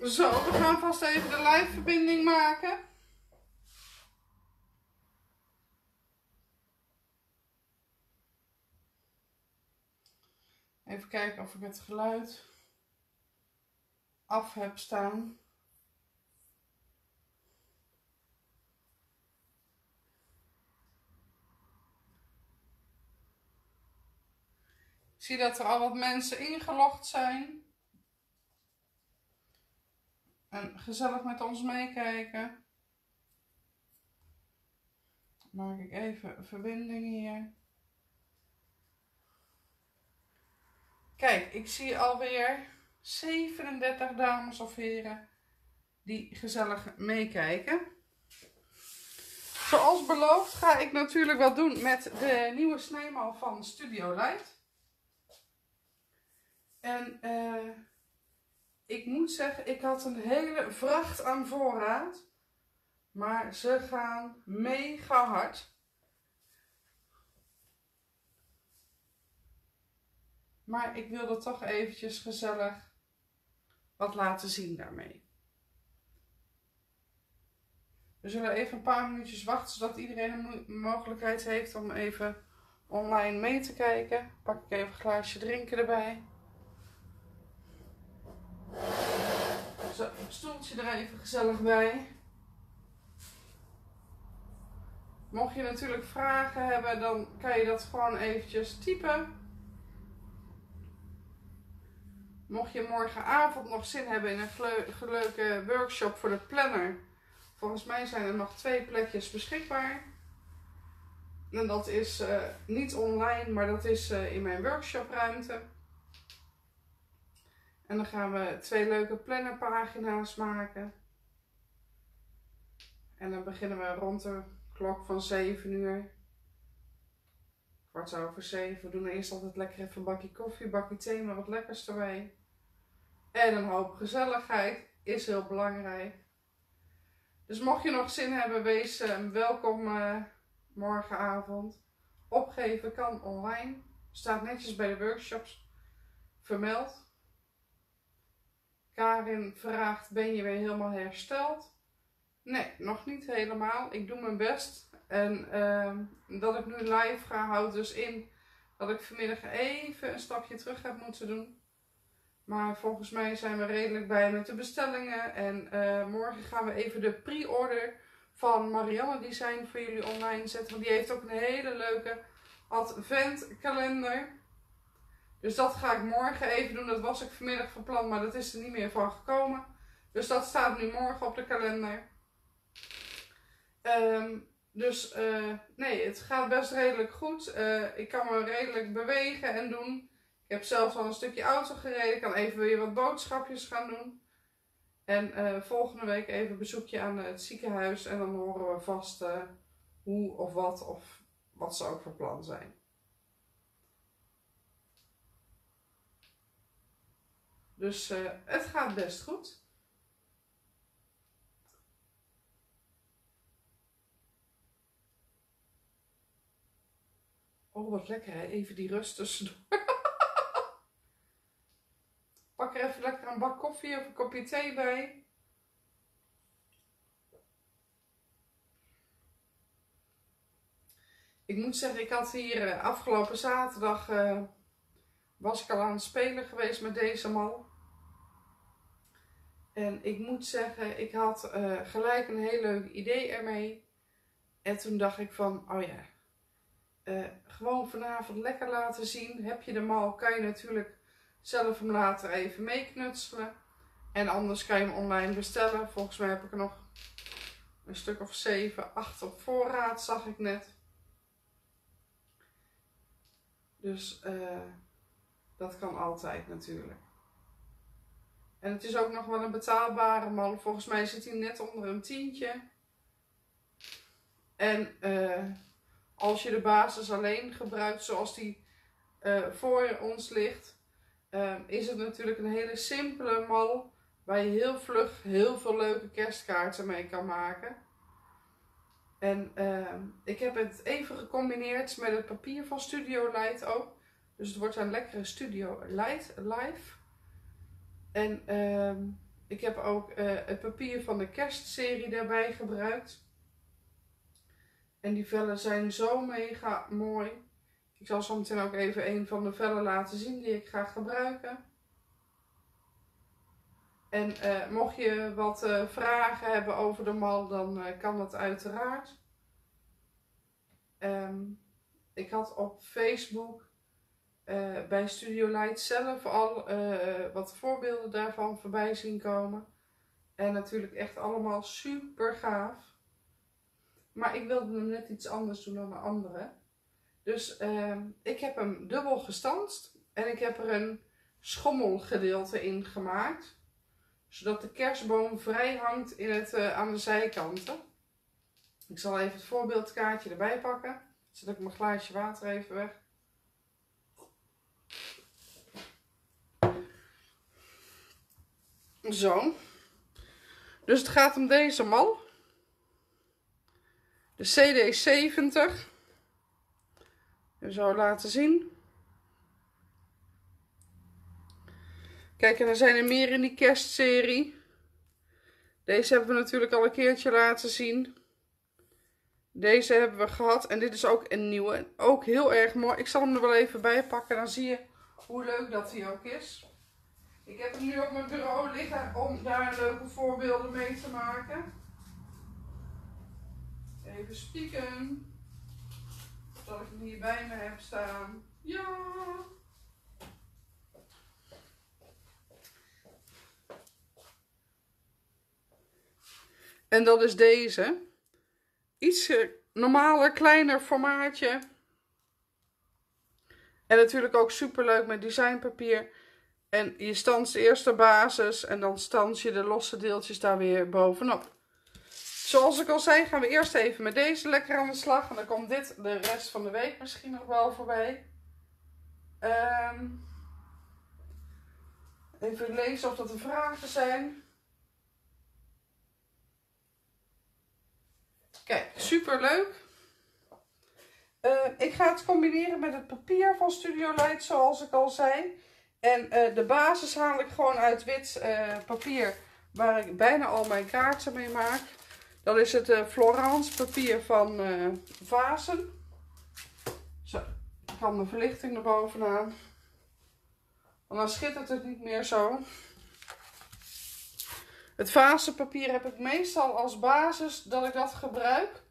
Zo, we gaan vast even de live verbinding maken. Even kijken of ik het geluid af heb staan. Ik zie dat er al wat mensen ingelogd zijn. En gezellig met ons meekijken. Maak ik even verbinding hier. Kijk, ik zie alweer 37 dames of heren die gezellig meekijken. Zoals beloofd ga ik natuurlijk wat doen met de nieuwe snijmal van Studio Light. En uh, ik moet zeggen, ik had een hele vracht aan voorraad. Maar ze gaan mega hard. Maar ik wilde toch eventjes gezellig wat laten zien daarmee. We zullen even een paar minuutjes wachten, zodat iedereen een mogelijkheid heeft om even online mee te kijken. Pak ik even een glaasje drinken erbij. Zo, stoeltje er even gezellig bij. Mocht je natuurlijk vragen hebben, dan kan je dat gewoon eventjes typen. Mocht je morgenavond nog zin hebben in een leuke workshop voor de planner. Volgens mij zijn er nog twee plekjes beschikbaar. En dat is uh, niet online, maar dat is uh, in mijn workshopruimte. En dan gaan we twee leuke plannerpagina's maken. En dan beginnen we rond de klok van 7 uur. Kwart over 7. We doen eerst altijd lekker even een bakje koffie, een bakje thee, maar wat lekkers erbij. En een hoop gezelligheid is heel belangrijk. Dus mocht je nog zin hebben, wees uh, welkom uh, morgenavond. Opgeven kan online. Staat netjes bij de workshops vermeld. Karin vraagt, ben je weer helemaal hersteld? Nee, nog niet helemaal. Ik doe mijn best. En uh, dat ik nu live ga, houdt dus in dat ik vanmiddag even een stapje terug heb moeten doen. Maar volgens mij zijn we redelijk bij met de bestellingen. En uh, morgen gaan we even de pre-order van Marianne Design voor jullie online zetten. Want die heeft ook een hele leuke adventkalender. Dus dat ga ik morgen even doen. Dat was ik vanmiddag van plan, maar dat is er niet meer van gekomen. Dus dat staat nu morgen op de kalender. Um, dus uh, nee, het gaat best redelijk goed. Uh, ik kan me redelijk bewegen en doen. Ik heb zelfs al een stukje auto gereden. Ik kan even weer wat boodschapjes gaan doen. En uh, volgende week even bezoekje aan het ziekenhuis. En dan horen we vast hoe of wat of wat ze ook voor plan zijn. Dus uh, het gaat best goed. Oh, wat lekker hè. Even die rust tussendoor. Pak er even lekker een bak koffie of een kopje thee bij. Ik moet zeggen, ik had hier uh, afgelopen zaterdag... Uh, was ik al aan het spelen geweest met deze mal. En ik moet zeggen, ik had uh, gelijk een heel leuk idee ermee. En toen dacht ik van, oh ja, uh, gewoon vanavond lekker laten zien. Heb je de mal, kan je natuurlijk zelf hem later even meeknutselen. En anders kan je hem online bestellen. Volgens mij heb ik er nog een stuk of 7, 8 op voorraad, zag ik net. Dus uh, dat kan altijd natuurlijk. En het is ook nog wel een betaalbare mal. Volgens mij zit hij net onder een tientje. En uh, als je de basis alleen gebruikt zoals die uh, voor ons ligt, uh, is het natuurlijk een hele simpele mal waar je heel vlug heel veel leuke kerstkaarten mee kan maken. En ik heb het even gecombineerd met het papier van Studio Light ook. Dus het wordt een lekkere Studio Light Live. En uh, ik heb ook eh, het papier van de kerstserie daarbij gebruikt. En die vellen zijn zo mega mooi. Ik zal zo meteen ook even een van de vellen laten zien die ik ga gebruiken. En uh, mocht je wat uh, vragen hebben over de mal, dan kan dat uiteraard. Um, ik had op Facebook bij Studio Light zelf al wat voorbeelden daarvan voorbij zien komen. En natuurlijk echt allemaal super gaaf. Maar ik wilde hem net iets anders doen dan de andere. Dus ehm, ik heb hem dubbel gestanst. En ik heb er een schommelgedeelte in gemaakt zodat de kerstboom vrij hangt in het, uh, aan de zijkanten. Ik zal even het voorbeeldkaartje erbij pakken. Zet ik mijn glaasje water even weg. Zo. Dus het gaat om deze mal. De CD70. Ik zal laten zien. Kijk, en er zijn er meer in die kerstserie. Deze hebben we natuurlijk al een keertje laten zien. Deze hebben we gehad. En dit is ook een nieuwe. Ook heel erg mooi. Ik zal hem er wel even bij pakken. Dan zie je hoe leuk dat hij ook is. Ik heb hem nu op mijn bureau liggen om daar leuke voorbeelden mee te maken. Even spieken. Dat ik hem hier bij me heb staan. Ja! En dat is deze. Iets normaler, kleiner formaatje. En natuurlijk ook super leuk met designpapier. En je stanst eerst de basis en dan stans je de losse deeltjes daar weer bovenop. Zoals ik al zei, gaan we eerst even met deze lekker aan de slag. En dan komt dit de rest van de week misschien nog wel voorbij. Um, even lezen of dat er vragen zijn. Kijk, super leuk. Uh, ik ga het combineren met het papier van Studio Light, zoals ik al zei. En uh, de basis haal ik gewoon uit wit uh, papier, waar ik bijna al mijn kaarten mee maak. Dat is het Florence papier van Vazen. Zo, ik kan de verlichting er bovenaan. Want dan schittert het niet meer zo. Het vazenpapier heb ik meestal als basis dat ik dat gebruik.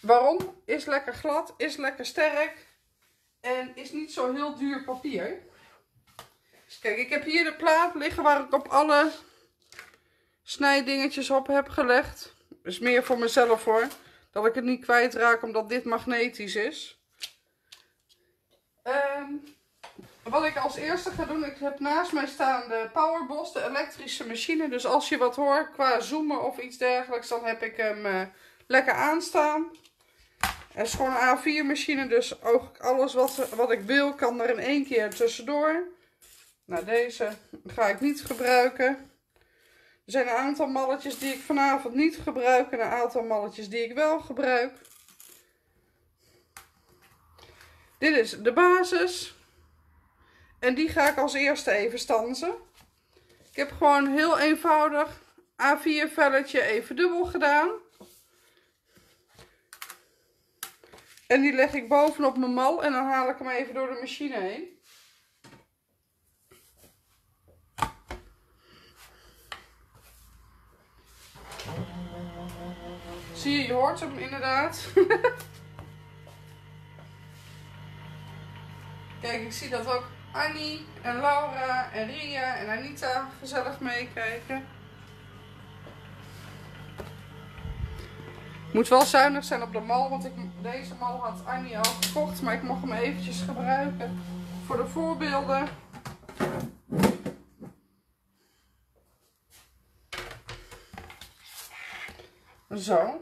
Waarom? Is lekker glad, is lekker sterk en is niet zo heel duur papier. Dus kijk, ik heb hier de plaat liggen waar ik op alle snijdingetjes op heb gelegd. Dus meer voor mezelf hoor. Dat ik het niet kwijtraak omdat dit magnetisch is. Um, wat ik als eerste ga doen, ik heb naast mij staan de Powerboss, de elektrische machine. Dus als je wat hoort qua zoomen of iets dergelijks, dan heb ik hem uh, lekker aanstaan. Het is gewoon een A4 machine, dus ook alles wat, wat ik wil kan er in één keer tussendoor. Nou, deze ga ik niet gebruiken. Er zijn een aantal malletjes die ik vanavond niet gebruik en een aantal malletjes die ik wel gebruik. Dit is de basis. En die ga ik als eerste even stansen. Ik heb gewoon heel eenvoudig A4 velletje even dubbel gedaan. En die leg ik bovenop mijn mal en dan haal ik hem even door de machine heen. Zie je, je hoort hem inderdaad. Kijk, ik zie dat ook Annie en Laura en Ria en Anita gezellig meekijken. Moet wel zuinig zijn op de mal, want ik, deze mal had Annie al gekocht, maar ik mocht hem eventjes gebruiken voor de voorbeelden. Zo.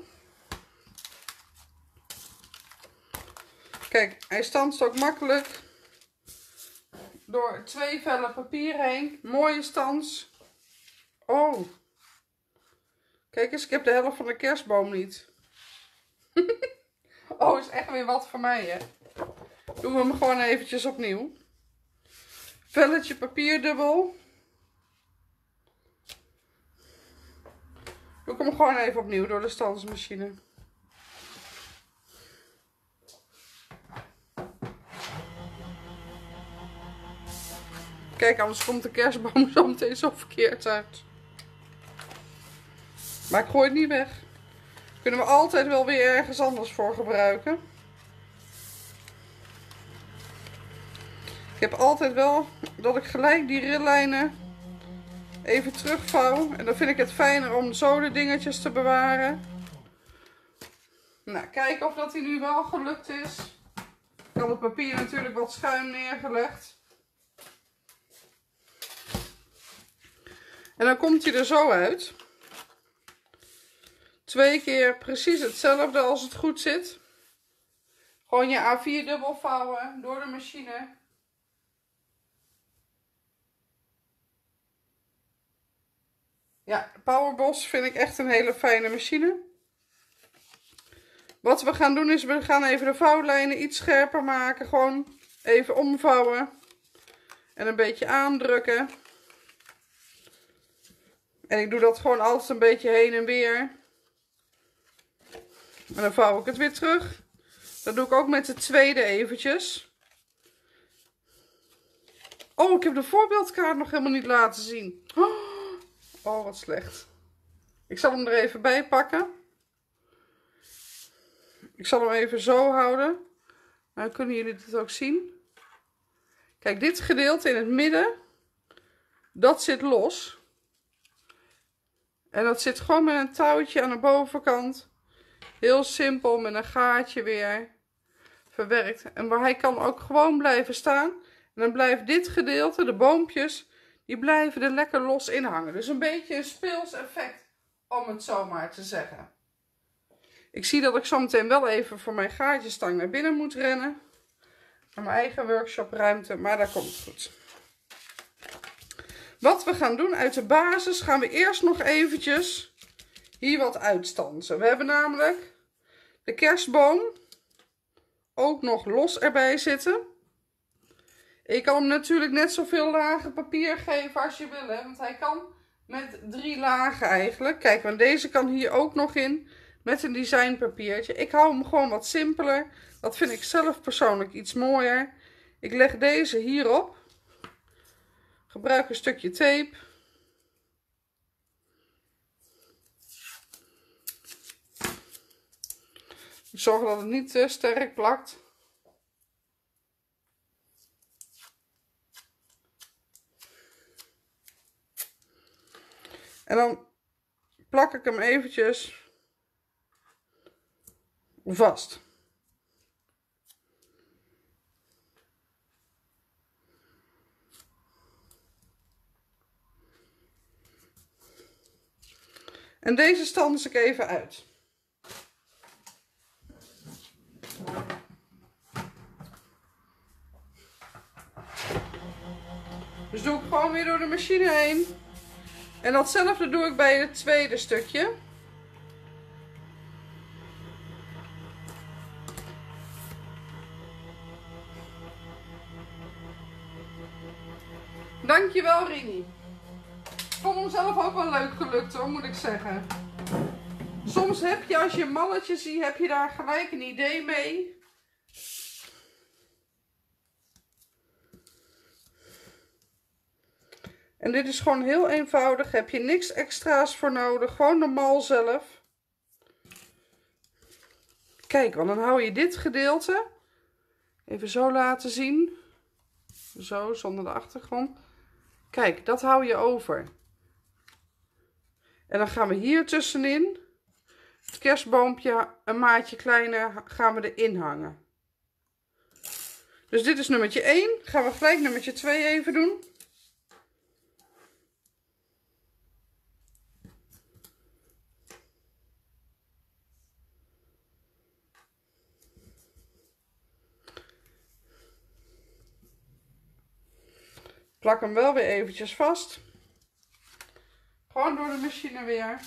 Kijk, hij stanst ook makkelijk door twee vellen papier heen. Mooie stans. Oh. Kijk eens, ik heb de helft van de kerstboom niet. oh, is echt weer wat voor mij, hè. Doen we hem gewoon eventjes opnieuw. Velletje papier dubbel. Doe ik hem gewoon even opnieuw door de standsmachine. Kijk, anders komt de kerstboom zo meteen zo verkeerd uit. Maar ik gooi het niet weg. Kunnen we altijd wel weer ergens anders voor gebruiken. Ik heb altijd wel dat ik gelijk die rillijnen even terugvouw. En dan vind ik het fijner om zo de dingetjes te bewaren. Nou, kijken of dat hij nu wel gelukt is. Ik had het papier natuurlijk wat schuin neergelegd. En dan komt hij er zo uit. Twee keer precies hetzelfde als het goed zit. Gewoon je A4 dubbel vouwen door de machine. Ja, Powerboss vind ik echt een hele fijne machine. Wat we gaan doen is, we gaan even de vouwlijnen iets scherper maken. Gewoon even omvouwen. En een beetje aandrukken. En ik doe dat gewoon altijd een beetje heen en weer. En dan vouw ik het weer terug. Dat doe ik ook met de tweede eventjes. Oh, ik heb de voorbeeldkaart nog helemaal niet laten zien. Oh, wat slecht. Ik zal hem er even bij pakken. Ik zal hem even zo houden. Dan kunnen jullie dit ook zien. Kijk, dit gedeelte in het midden, dat zit los. En dat zit gewoon met een touwtje aan de bovenkant. Heel simpel, met een gaatje weer verwerkt. En waar hij kan ook gewoon blijven staan. En dan blijft dit gedeelte, de boompjes, die blijven er lekker los in hangen. Dus een beetje een speels effect, om het zo maar te zeggen. Ik zie dat ik zo meteen wel even voor mijn gaatjestang naar binnen moet rennen. Naar mijn eigen workshopruimte, maar daar komt goed. Wat we gaan doen uit de basis, gaan we eerst nog eventjes hier wat uitstansen. We hebben namelijk de kerstboom ook nog los erbij zitten. Ik kan hem natuurlijk net zoveel lagen papier geven als je wil. Hè? Want hij kan met drie lagen eigenlijk. Kijk, want deze kan hier ook nog in met een designpapiertje. Ik hou hem gewoon wat simpeler. Dat vind ik zelf persoonlijk iets mooier. Ik leg deze hierop. Gebruik een stukje tape. Zorg dat het niet te sterk plakt. En dan plak ik hem eventjes vast. En deze stans ik even uit. Dus doe ik gewoon weer door de machine heen. En datzelfde doe ik bij het tweede stukje. Dankjewel Rini. Vond hem zelf ook wel leuk gelukt hoor, moet ik zeggen. Soms heb je, als je een malletje ziet, heb je daar gelijk een idee mee. En dit is gewoon heel eenvoudig. Heb je niks extra's voor nodig. Gewoon de mal zelf. Kijk, want dan hou je dit gedeelte. Even zo laten zien. Zo, zonder de achtergrond. Kijk, dat hou je over. En dan gaan we hier tussenin. Het kerstboompje een maatje kleiner gaan we erin hangen. Dus dit is nummertje 1. Gaan we gelijk nummertje 2 even doen. Plak hem wel weer eventjes vast. Gewoon door de machine weer.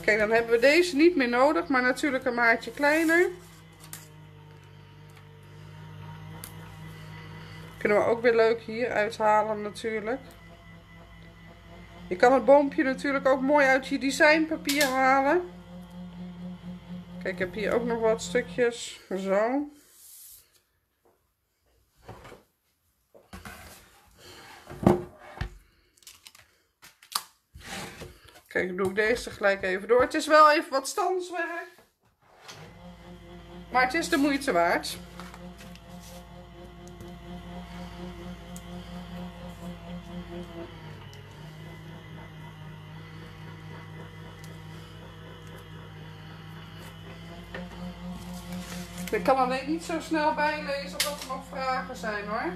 Kijk, dan hebben we deze niet meer nodig, maar natuurlijk een maatje kleiner. Kunnen we ook weer leuk hier uithalen natuurlijk. Je kan het boompje natuurlijk ook mooi uit je designpapier halen. Kijk, ik heb hier ook nog wat stukjes. Zo. Kijk, doe ik deze gelijk even door. Het is wel even wat standswerk. Maar het is de moeite waard. Ik kan alleen niet zo snel bijlezen dat er nog vragen zijn hoor.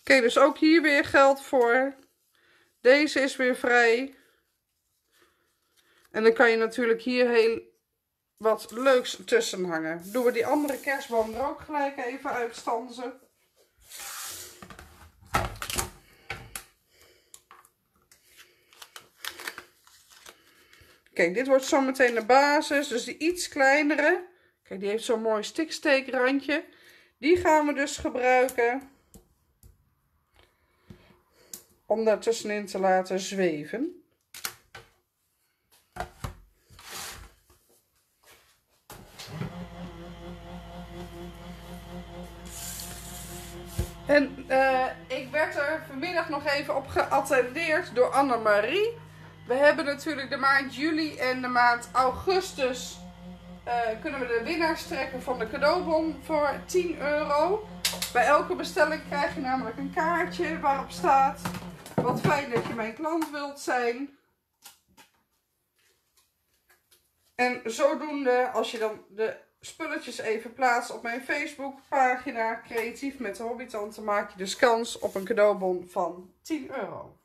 Oké, dus ook hier weer geldt voor. Deze is weer vrij. En dan kan je natuurlijk hier heel wat leuks tussen hangen. Doen we die andere kerstboom er ook gelijk even uitstanzen. Kijk, dit wordt zometeen de basis. Dus die iets kleinere. Kijk, die heeft zo'n mooi stiksteekrandje. Die gaan we dus gebruiken. Om daar tussenin te laten zweven. En uh, ik werd er vanmiddag nog even op geattendeerd door Annemarie. We hebben natuurlijk de maand juli en de maand augustus. Uh, kunnen we de winnaars trekken van de cadeaubon voor 10 euro. Bij elke bestelling krijg je namelijk een kaartje waarop staat... Wat fijn dat je mijn klant wilt zijn. En zodoende, als je dan de spulletjes even plaatst op mijn Facebook pagina Creatief met de Hobbytante, maak je dus kans op een cadeaubon van 10 euro.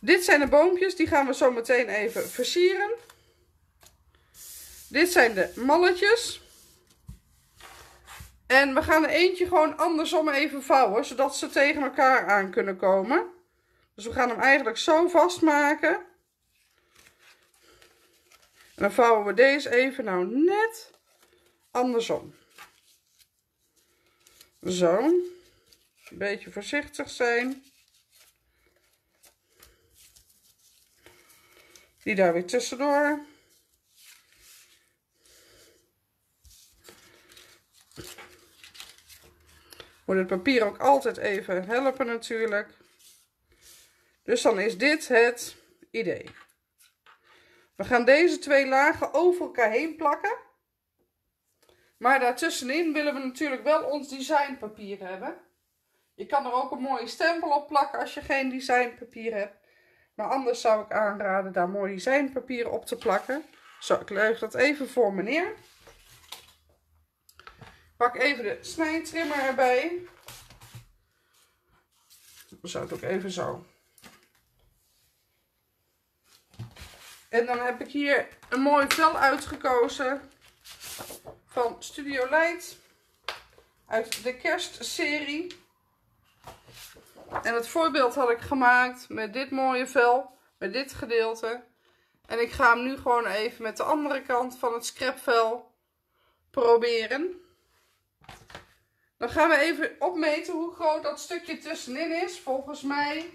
Dit zijn de boompjes, die gaan we zo meteen even versieren. Dit zijn de malletjes. En we gaan er eentje gewoon andersom even vouwen, zodat ze tegen elkaar aan kunnen komen. Dus we gaan hem eigenlijk zo vastmaken. En dan vouwen we deze even nou net andersom. Zo. Een beetje voorzichtig zijn. Die daar weer tussendoor. Moet het papier ook altijd even helpen natuurlijk. Dus dan is dit het idee. We gaan deze twee lagen over elkaar heen plakken. Maar daartussenin willen we natuurlijk wel ons designpapier hebben. Je kan er ook een mooie stempel op plakken als je geen designpapier hebt. Maar anders zou ik aanraden daar mooi designpapier op te plakken. Zo, ik leg dat even voor me neer. Pak even de snijtrimmer erbij. Zou het ook even zo. En dan heb ik hier een mooi vel uitgekozen van Studio Light. Uit de kerstserie. En het voorbeeld had ik gemaakt met dit mooie vel. Met dit gedeelte. En ik ga hem nu gewoon even met de andere kant van het scrapvel proberen. Dan gaan we even opmeten hoe groot dat stukje tussenin is. Volgens mij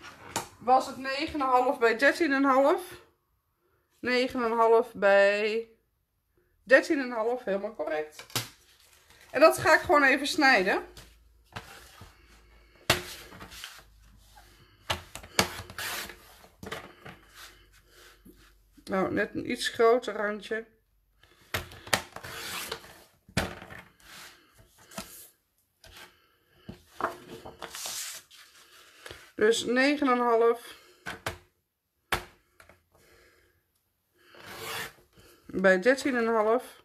was het 9,5 bij 13,5. 9,5 bij 13,5. Helemaal correct. En dat ga ik gewoon even snijden. Nou, net een iets groter randje. Dus 9,5. Bij 13,5.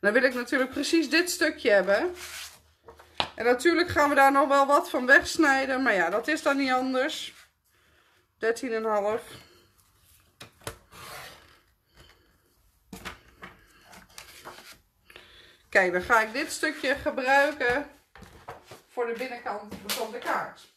Dan wil ik natuurlijk precies dit stukje hebben. En natuurlijk gaan we daar nog wel wat van wegsnijden. Maar ja, dat is dan niet anders. 13,5. Kijk, dan ga ik dit stukje gebruiken voor de binnenkant van de kaart.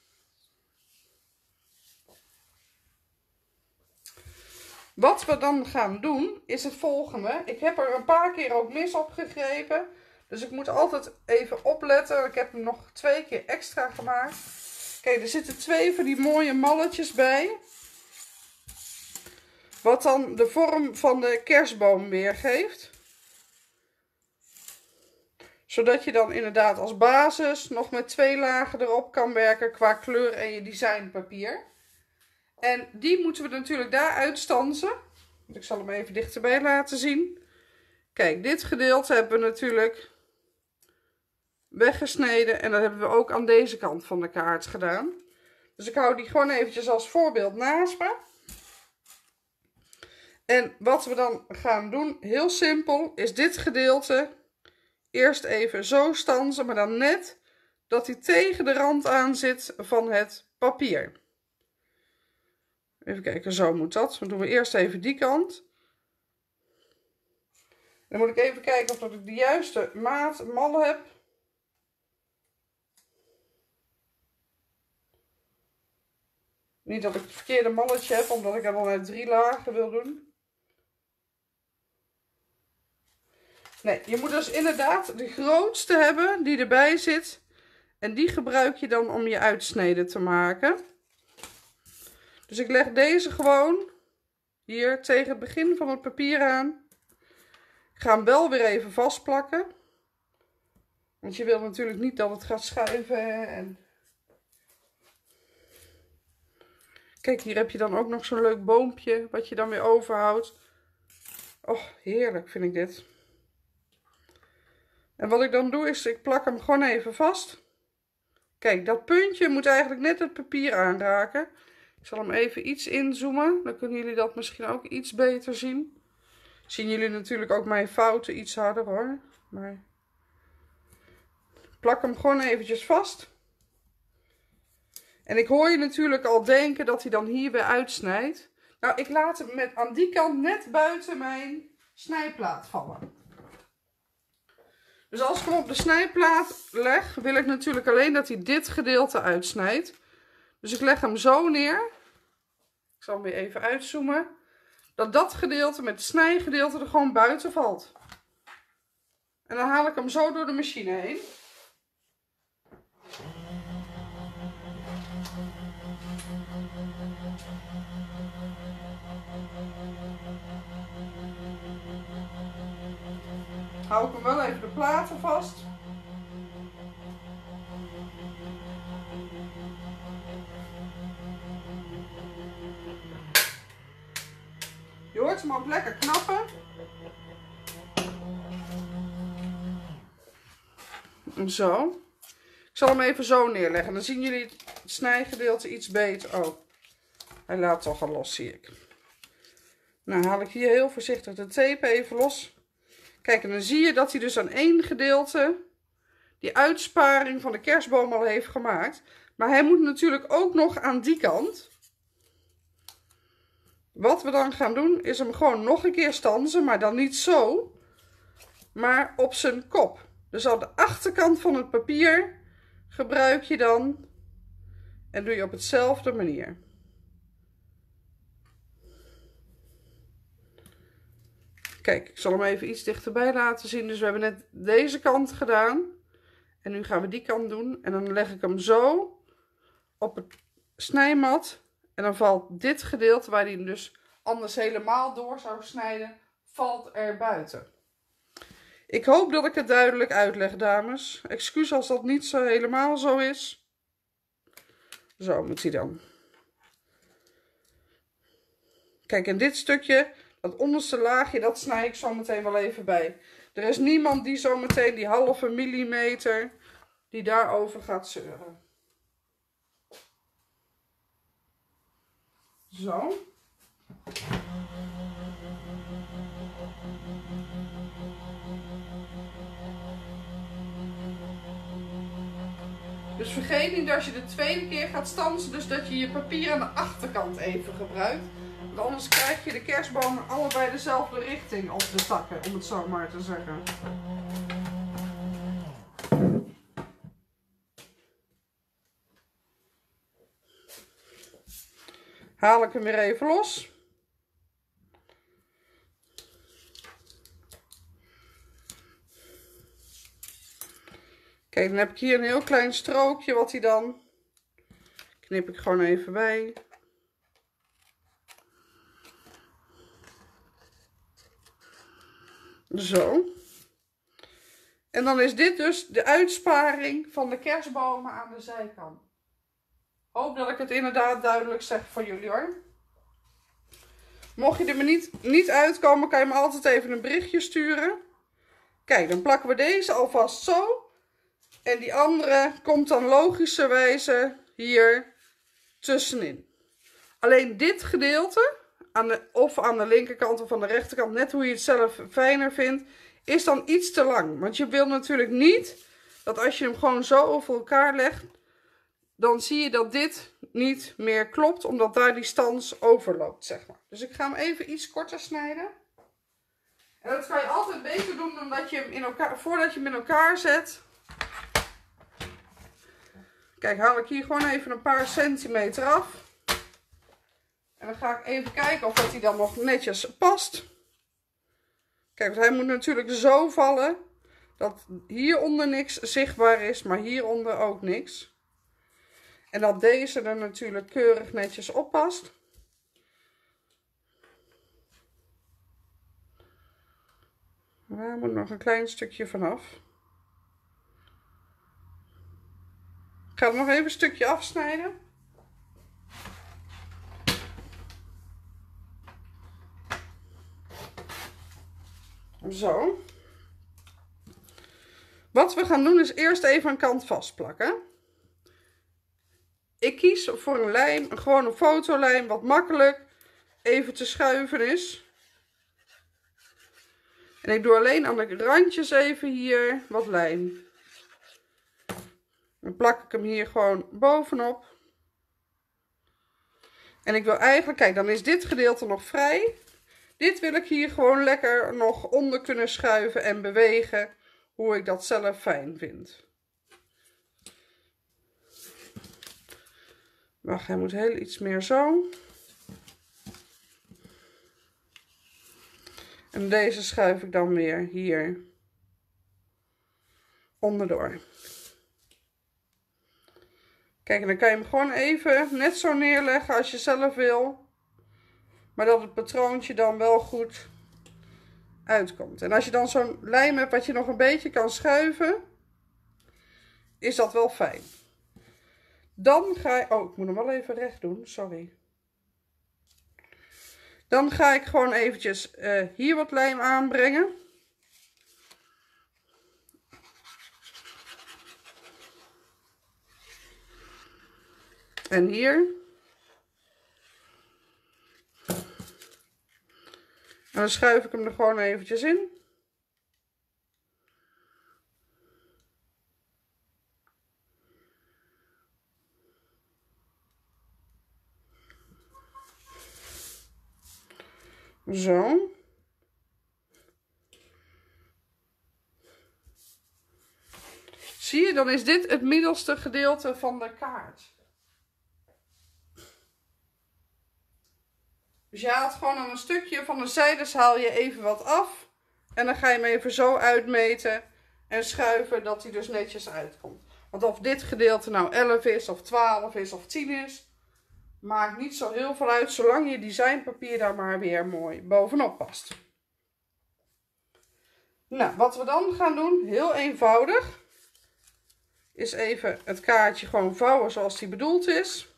Wat we dan gaan doen is het volgende. Ik heb er een paar keer ook mis op gegrepen. Dus ik moet altijd even opletten. Ik heb hem nog twee keer extra gemaakt. Kijk, er zitten twee van die mooie malletjes bij. Wat dan de vorm van de kerstboom weergeeft. Zodat je dan inderdaad als basis nog met twee lagen erop kan werken qua kleur en je designpapier. En die moeten we natuurlijk daar uitstansen. Ik zal hem even dichterbij laten zien. Kijk, dit gedeelte hebben we natuurlijk weggesneden. En dat hebben we ook aan deze kant van de kaart gedaan. Dus ik hou die gewoon eventjes als voorbeeld naast me. En wat we dan gaan doen, heel simpel, is dit gedeelte eerst even zo stansen, maar dan net dat hij tegen de rand aan zit van het papier. Even kijken, zo moet dat. Dan doen we eerst even die kant. Dan moet ik even kijken of ik de juiste maat mal heb. Niet dat ik het verkeerde malletje heb, omdat ik er dan uit drie lagen wil doen. Nee, je moet dus inderdaad de grootste hebben die erbij zit. En die gebruik je dan om je uitsneden te maken. Dus ik leg deze gewoon hier tegen het begin van het papier aan. Ik ga hem wel weer even vastplakken. Want je wil natuurlijk niet dat het gaat schuiven. En... Kijk, hier heb je dan ook nog zo'n leuk boompje wat je dan weer overhoudt. Oh, heerlijk vind ik dit. En wat ik dan doe is, ik plak hem gewoon even vast. Kijk, dat puntje moet eigenlijk net het papier aanraken. Ik zal hem even iets inzoomen. Dan kunnen jullie dat misschien ook iets beter zien. Zien jullie natuurlijk ook mijn fouten iets harder hoor. Maar plak hem gewoon eventjes vast. En ik hoor je natuurlijk al denken dat hij dan hier weer uitsnijdt. Nou, ik laat hem met, aan die kant net buiten mijn snijplaat vallen. Dus als ik hem op de snijplaat leg, wil ik natuurlijk alleen dat hij dit gedeelte uitsnijdt. Dus ik leg hem zo neer. Ik zal hem weer even uitzoomen. Dat dat gedeelte met het snijgedeelte er gewoon buiten valt. En dan haal ik hem zo door de machine heen. Hou ik hem wel even de platen vast. Je hoort hem ook lekker knappen. Zo. Ik zal hem even zo neerleggen. Dan zien jullie het snijgedeelte iets beter. Oh, hij laat toch al los, zie ik. Nou haal ik hier heel voorzichtig de tape even los. Kijk, en dan zie je dat hij dus aan één gedeelte die uitsparing van de kerstboom al heeft gemaakt. Maar hij moet natuurlijk ook nog aan die kant. Wat we dan gaan doen, is hem gewoon nog een keer stansen, maar dan niet zo, maar op zijn kop. Dus aan de achterkant van het papier gebruik je dan en doe je op hetzelfde manier. Kijk, ik zal hem even iets dichterbij laten zien. Dus we hebben net deze kant gedaan. En nu gaan we die kant doen. En dan leg ik hem zo op het snijmat. En dan valt dit gedeelte waar hij dus anders helemaal door zou snijden, valt er buiten. Ik hoop dat ik het duidelijk uitleg, dames. Excuus als dat niet zo helemaal zo is. Zo moet hij dan. Kijk, en dit stukje, dat onderste laagje, dat snij ik zo meteen wel even bij. Er is niemand die zo meteen die halve millimeter, die daarover gaat zeuren. Zo. Dus vergeet niet als je de tweede keer gaat stansen, dus dat je je papier aan de achterkant even gebruikt. Want anders krijg je de kerstbomen allebei dezelfde richting op de takken, om het zo maar te zeggen. Haal ik hem weer even los. Kijk, dan heb ik hier een heel klein strookje wat hij dan... Knip ik gewoon even bij. Zo. En dan is dit dus de uitsparing van de kerstbomen aan de zijkant. Hoop dat ik het inderdaad duidelijk zeg voor jullie hoor. Mocht je er me niet, niet uitkomen, kan je me altijd even een berichtje sturen. Kijk, dan plakken we deze alvast zo. En die andere komt dan logischerwijze hier tussenin. Alleen dit gedeelte, of aan de linkerkant of aan de rechterkant, net hoe je het zelf fijner vindt, is dan iets te lang. Want je wil natuurlijk niet dat als je hem gewoon zo over elkaar legt, dan zie je dat dit niet meer klopt, omdat daar die stans overloopt, zeg maar. Dus ik ga hem even iets korter snijden. En dat kan je altijd beter doen dan dat je hem in elkaar, voordat je hem in elkaar zet. Kijk, haal ik hier gewoon even een paar centimeter af. En dan ga ik even kijken of dat hij dan nog netjes past. Kijk, want hij moet natuurlijk zo vallen dat hieronder niks zichtbaar is, maar hieronder ook niks. En dat deze er natuurlijk keurig netjes op past. Daar moet nog een klein stukje vanaf. Ik ga nog even een stukje afsnijden. Zo. Wat we gaan doen is eerst even een kant vastplakken. Ik kies voor een lijm, een fotolijm, wat makkelijk even te schuiven is. En ik doe alleen aan de randjes even hier wat lijm. Dan plak ik hem hier gewoon bovenop. En ik wil eigenlijk, kijk dan is dit gedeelte nog vrij. Dit wil ik hier gewoon lekker nog onder kunnen schuiven en bewegen. Hoe ik dat zelf fijn vind. Wacht, hij moet heel iets meer zo. En deze schuif ik dan weer hier onderdoor. Kijk, en dan kan je hem gewoon even net zo neerleggen als je zelf wil. Maar dat het patroontje dan wel goed uitkomt. En als je dan zo'n lijm hebt wat je nog een beetje kan schuiven, is dat wel fijn. Dan ga ik... Oh, ik moet hem wel even recht doen. Sorry. Dan ga ik gewoon eventjes uh, hier wat lijm aanbrengen. En hier. Dan schuif ik hem er gewoon eventjes in. Zo. Zie je, dan is dit het middelste gedeelte van de kaart. Dus je haalt gewoon aan een stukje van de zijdes haal je even wat af. En dan ga je hem even zo uitmeten en schuiven dat hij dus netjes uitkomt. Want of dit gedeelte nou 11 is, of 12 is, of 10 is, maakt niet zo heel veel uit. Zolang je designpapier daar maar weer mooi bovenop past. Nou, wat we dan gaan doen, heel eenvoudig, is even het kaartje gewoon vouwen zoals die bedoeld is.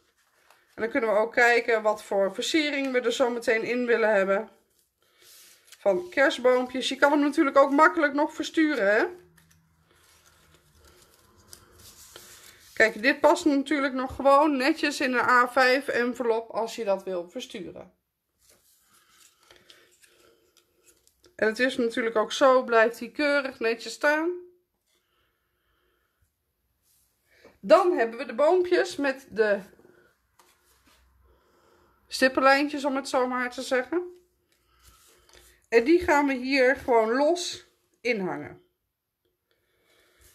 En dan kunnen we ook kijken wat voor versiering we er zo meteen in willen hebben. Van kerstboompjes. Je kan hem natuurlijk ook makkelijk nog versturen, hè. Kijk, dit past natuurlijk nog gewoon netjes in een A5 envelop als je dat wil versturen. En het is natuurlijk ook zo, blijft hij keurig netjes staan. Dan hebben we de boompjes met de stippenlijntjes, om het zo maar te zeggen. En die gaan we hier gewoon los inhangen.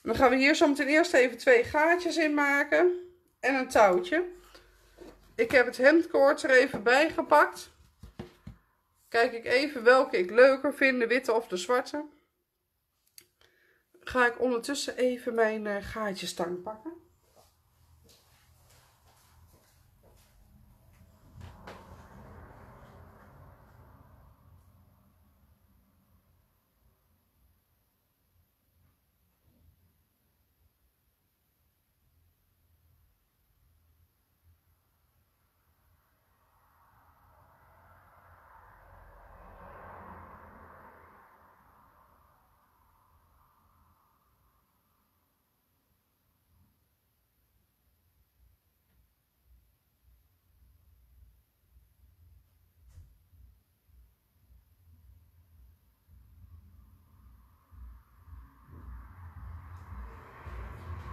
dan gaan we hier zo meteen eerst even twee gaatjes in maken en een touwtje. Ik heb het hemdkoord er even bij gepakt. Kijk ik even welke ik leuker vind, de witte of de zwarte. ga ik ondertussen even mijn uh, gaatjestang pakken.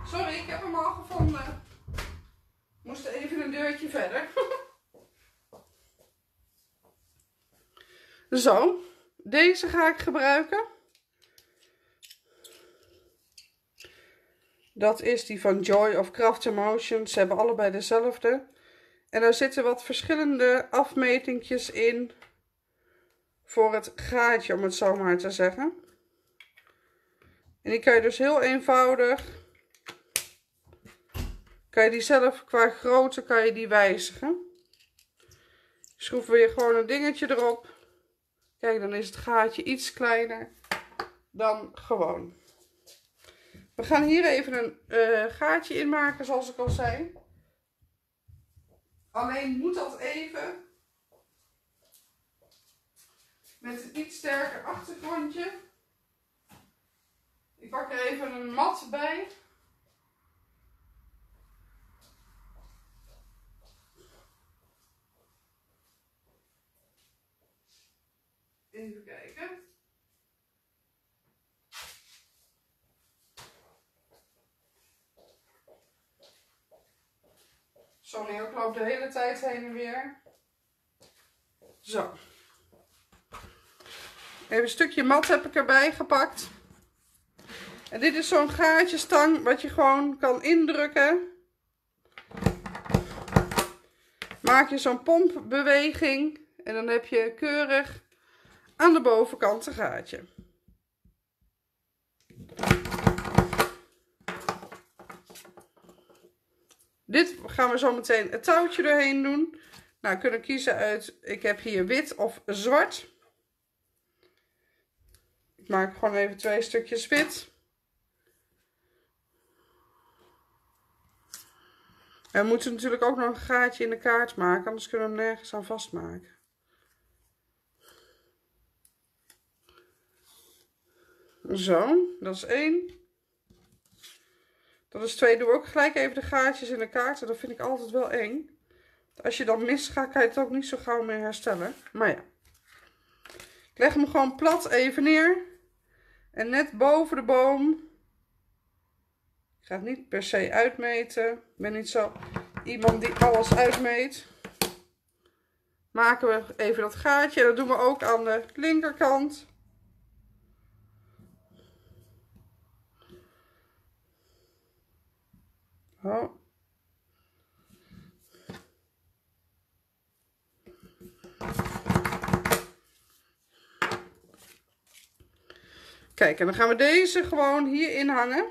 Sorry, ik heb hem al gevonden. Moest even een deurtje verder. Zo, deze ga ik gebruiken. Dat is die van Joy of Craft Emotions. Ze hebben allebei dezelfde. En er zitten wat verschillende afmetingjes in voor het gaatje, om het zo maar te zeggen. En die kan je dus heel eenvoudig kan je die zelf qua grootte kan je die wijzigen. Schroef weer gewoon een dingetje erop. Kijk, dan is het gaatje iets kleiner dan gewoon. We gaan hier even een uh, gaatje in maken, zoals ik al zei. Alleen moet dat even met een iets sterker achtergrondje. Ik pak er even een mat bij. Even kijken. Sonny ook loopt de hele tijd heen en weer. Zo. Even een stukje mat heb ik erbij gepakt. En dit is zo'n gaatjestang wat je gewoon kan indrukken. Maak je zo'n pompbeweging en dan heb je keurig aan de bovenkant een gaatje. Dit gaan we zo meteen het touwtje doorheen doen. Nou, kunnen kiezen uit, ik heb hier wit of zwart. Ik maak gewoon even twee stukjes wit. we moeten natuurlijk ook nog een gaatje in de kaart maken, anders kunnen we hem nergens aan vastmaken. Zo, dat is één. Dat is twee. Doe ook gelijk even de gaatjes in de kaarten. Dat vind ik altijd wel eng. Als je dan misgaat, kan je het ook niet zo gauw meer herstellen. Maar ja. Ik leg hem gewoon plat even neer. En net boven de boom. Ik ga het niet per se uitmeten. Ik ben niet zo iemand die alles uitmeet. Maken we even dat gaatje. Dat doen we ook aan de linkerkant. Kijk, en dan gaan we deze gewoon hierin hangen.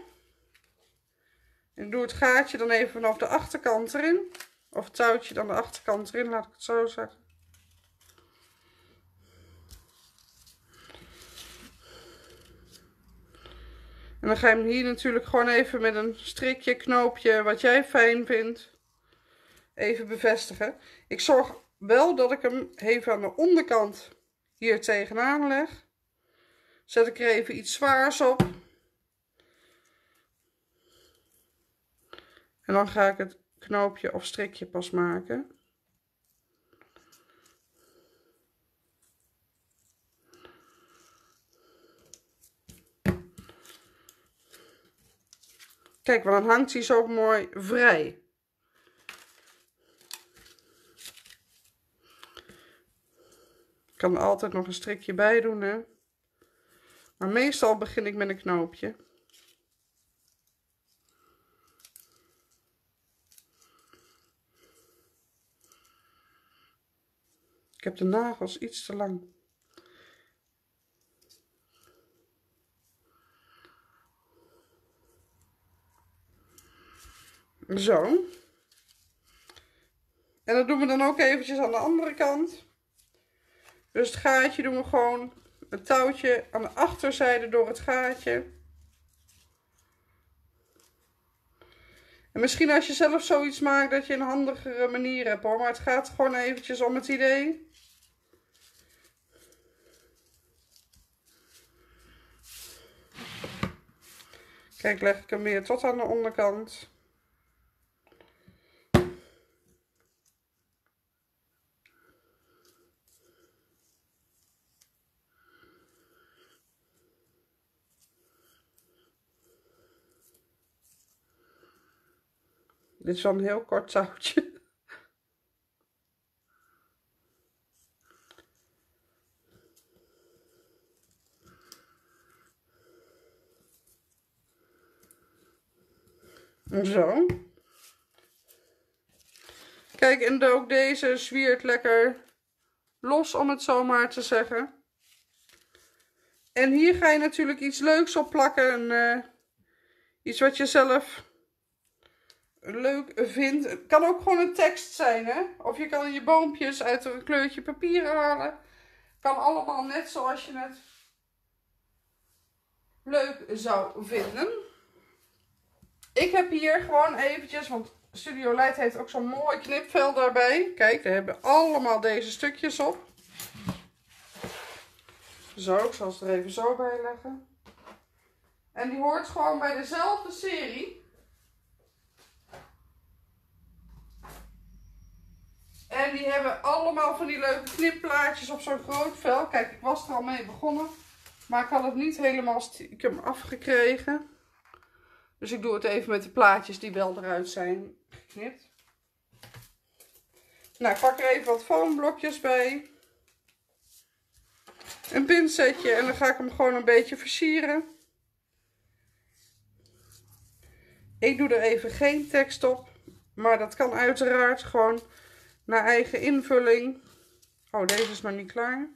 En doe het gaatje dan even vanaf de achterkant erin. Of het touwtje dan de achterkant erin, laat ik het zo zeggen. En dan ga je hem hier natuurlijk gewoon even met een strikje, knoopje, wat jij fijn vindt, even bevestigen. Ik zorg wel dat ik hem even aan de onderkant hier tegenaan leg. Zet ik er even iets zwaars op. En dan ga ik het knoopje of strikje pas maken. Kijk, want dan hangt hij zo mooi vrij. Ik kan er altijd nog een strikje bij doen, hè. Maar meestal begin ik met een knoopje. Ik heb de nagels iets te lang. Zo. En dat doen we dan ook eventjes aan de andere kant. Dus het gaatje doen we gewoon het touwtje aan de achterzijde door het gaatje. En misschien als je zelf zoiets maakt dat je een handigere manier hebt hoor. Maar het gaat gewoon eventjes om het idee. Kijk, leg ik hem weer tot aan de onderkant. Dit een heel kort touwtje. Zo. Kijk, en ook deze zwiert lekker los, om het zo maar te zeggen. En hier ga je natuurlijk iets leuks op plakken. Uh, iets wat je zelf leuk vindt. Het kan ook gewoon een tekst zijn, hè. Of je kan je boompjes uit een kleurtje papier halen. Kan allemaal net zoals je het leuk zou vinden. Ik heb hier gewoon eventjes, want Studio Light heeft ook zo'n mooi knipvel daarbij. Kijk, daar hebben allemaal deze stukjes op. Zo, ik zal ze er even zo bij leggen. En die hoort gewoon bij dezelfde serie. Die hebben allemaal van die leuke knipplaatjes op zo'n groot vel. Kijk, ik was er al mee begonnen. Maar ik had het niet helemaal stiekem afgekregen. Dus ik doe het even met de plaatjes die wel eruit zijn geknipt. Nou, ik pak er even wat foamblokjes bij. Een pinsetje en dan ga ik hem gewoon een beetje versieren. Ik doe er even geen tekst op. Maar dat kan uiteraard gewoon naar eigen invulling. Oh, deze is nog niet klaar.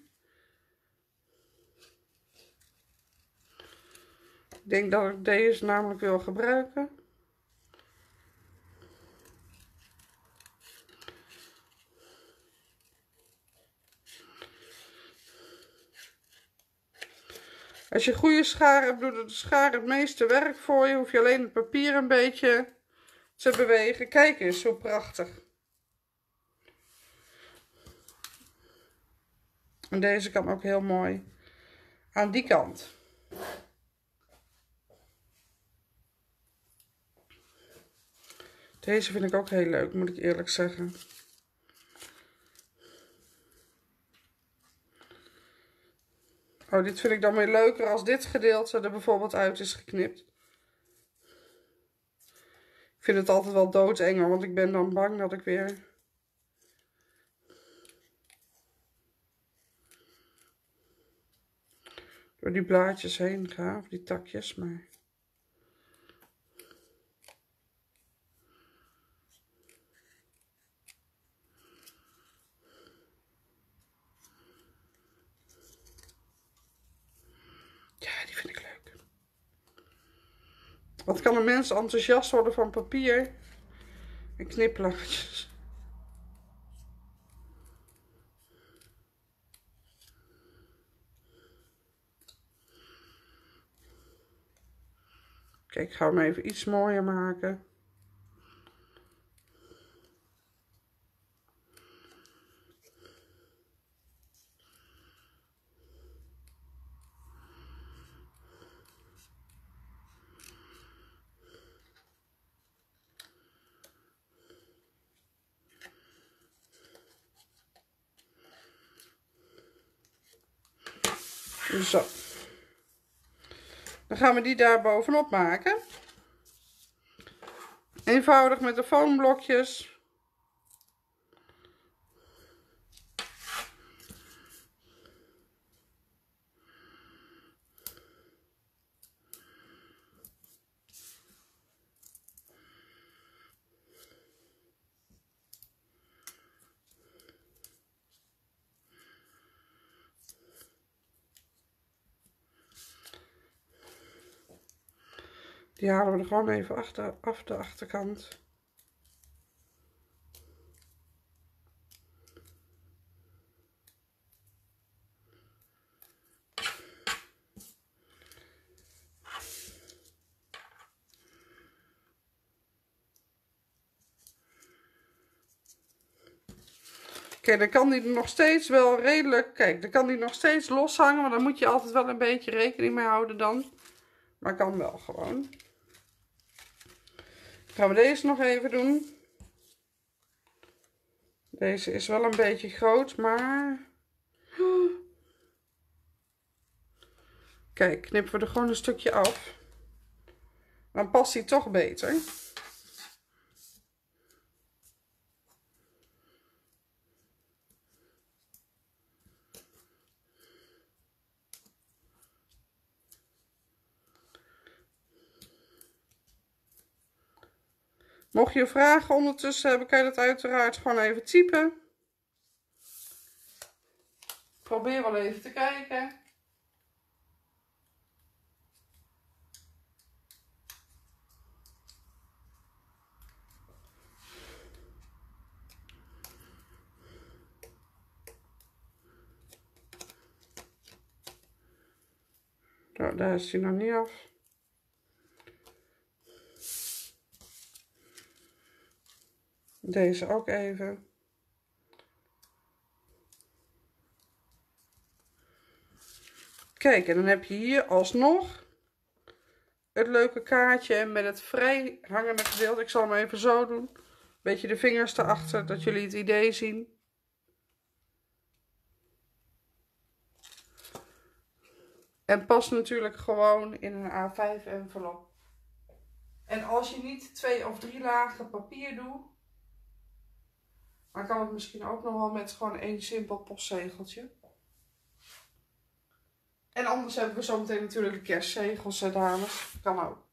Ik denk dat ik deze namelijk wil gebruiken. Als je goede schaar hebt, doet de schaar het meeste werk voor je. Hoef je alleen het papier een beetje te bewegen. Kijk eens, hoe prachtig. En deze kan ook heel mooi aan die kant. Deze vind ik ook heel leuk, moet ik eerlijk zeggen. Oh, dit vind ik dan weer leuker als dit gedeelte er bijvoorbeeld uit is geknipt. Ik vind het altijd wel doodeng, want ik ben dan bang dat ik weer door die blaadjes heen ga, of die takjes, maar... Ja, die vind ik leuk. Wat kan een mens enthousiast worden van papier en kniplaadjes? Ik ga hem even iets mooier maken. Zo. Dan gaan we die daar bovenop maken. Eenvoudig met de foamblokjes. Die halen we er gewoon even achter, af de achterkant. Oké, dan kan die nog steeds wel redelijk... Kijk, dan kan die nog steeds loshangen. Maar dan moet je altijd wel een beetje rekening mee houden dan. Maar kan wel gewoon gaan we deze nog even doen. Deze is wel een beetje groot, maar... Kijk, knippen we er gewoon een stukje af. Dan past hij toch beter. Mocht je vragen ondertussen hebben, kan je dat uiteraard gewoon even typen. Probeer wel even te kijken. Nou, daar is hij nog niet af. Deze ook even. Kijk, en dan heb je hier alsnog het leuke kaartje met het vrij hangende gedeelte. Ik zal hem even zo doen. Beetje de vingers erachter, dat jullie het idee zien. En past natuurlijk gewoon in een A5 envelop. En als je niet twee of drie lagen papier doet, maar kan het misschien ook nog wel met gewoon één simpel postzegeltje. En anders hebben we zometeen natuurlijk de kerstzegels, dames. Kan ook.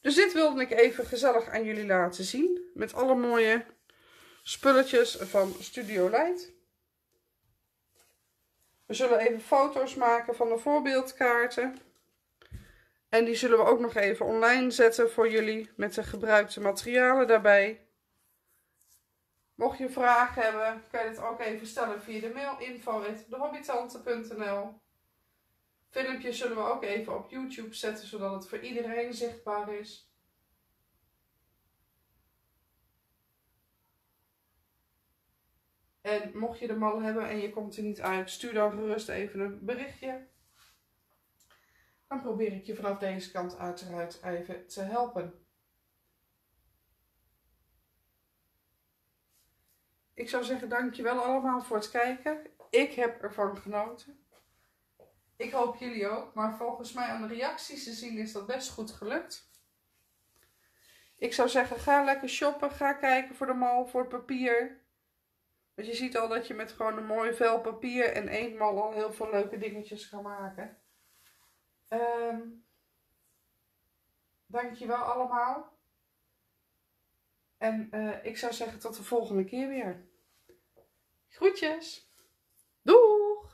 Dus dit wilde ik even gezellig aan jullie laten zien. Met alle mooie spulletjes van Studio Light. We zullen even foto's maken van de voorbeeldkaarten. En die zullen we ook nog even online zetten voor jullie met de gebruikte materialen daarbij. Mocht je vragen hebben, kan je het ook even stellen via de mail info.dehobbytante.nl Filmpjes zullen we ook even op YouTube zetten, zodat het voor iedereen zichtbaar is. En mocht je de mal hebben en je komt er niet uit, stuur dan gerust even een berichtje. Dan probeer ik je vanaf deze kant uiteraard even te helpen. Ik zou zeggen, dankjewel allemaal voor het kijken. Ik heb ervan genoten. Ik hoop jullie ook. Maar volgens mij aan de reacties te zien is dat best goed gelukt. Ik zou zeggen, ga lekker shoppen. Ga kijken voor de mal, voor het papier. Want je ziet al dat je met gewoon een mooi vel papier en één mal al heel veel leuke dingetjes kan maken. Um, dankjewel allemaal. En uh, ik zou zeggen tot de volgende keer weer. Groetjes. Doei!